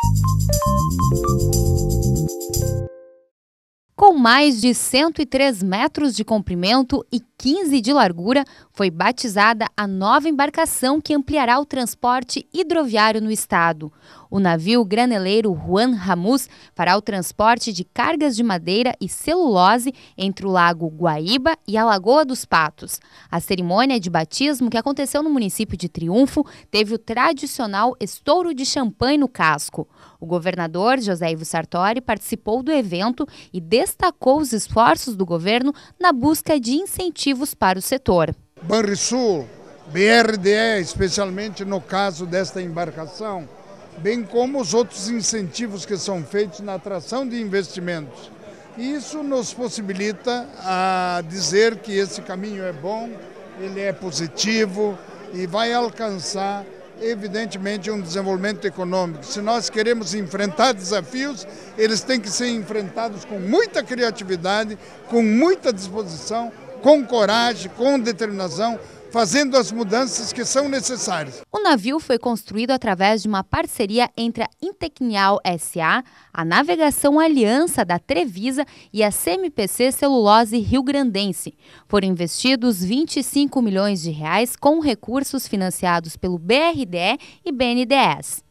Com mais de 103 metros de comprimento e 15 de largura, foi batizada a nova embarcação que ampliará o transporte hidroviário no estado. O navio graneleiro Juan Ramus fará o transporte de cargas de madeira e celulose entre o lago Guaíba e a Lagoa dos Patos. A cerimônia de batismo, que aconteceu no município de Triunfo, teve o tradicional estouro de champanhe no casco. O governador José Ivo Sartori participou do evento e destacou os esforços do governo na busca de incentivos para o setor. Banrisul, BRDE, especialmente no caso desta embarcação, bem como os outros incentivos que são feitos na atração de investimentos. Isso nos possibilita a dizer que esse caminho é bom, ele é positivo e vai alcançar evidentemente um desenvolvimento econômico. Se nós queremos enfrentar desafios, eles têm que ser enfrentados com muita criatividade, com muita disposição, com coragem, com determinação, fazendo as mudanças que são necessárias. O navio foi construído através de uma parceria entre a Intecnial SA, a Navegação Aliança da Trevisa e a CMPC Celulose Rio Grandense. Foram investidos 25 milhões de reais com recursos financiados pelo BRDE e BNDES.